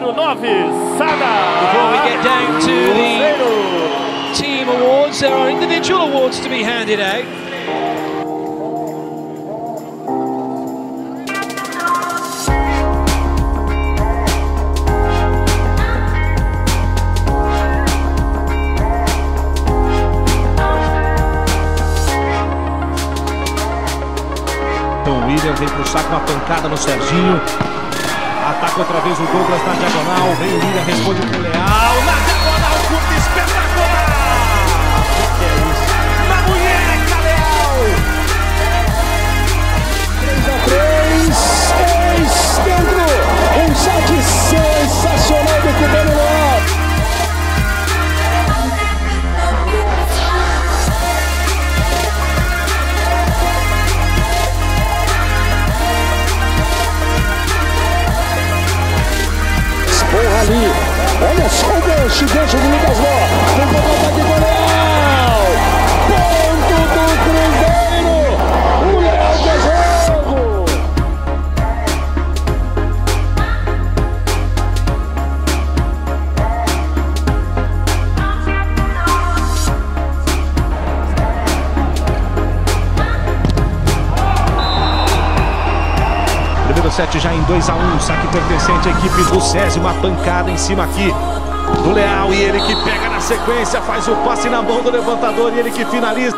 19, Sada. Before we get down to the team awards, there are individual awards to be handed out. Então o William vem pro saco, uma pancada no Serginho. Ataca outra vez o Douglas na diagonal. Vem William, responde pro Leal. Schubert, Schubert, Schubert, Schubert, Schubert, 47 já em 2 a 1 Saque pertencente à equipe do Césio. Uma pancada em cima aqui do Leal. E ele que pega na sequência, faz o passe na mão do levantador. E ele que finaliza.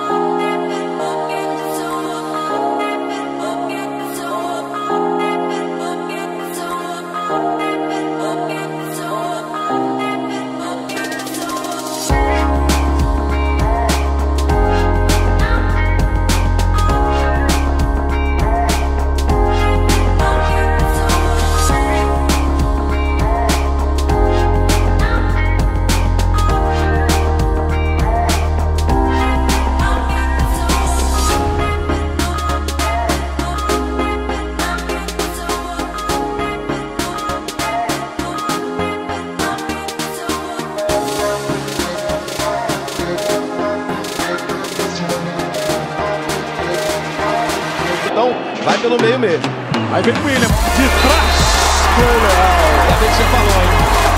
Vai pelo meio mesmo. Aí vem o William, de trás com o Leal. Ainda bem que você falou, hein?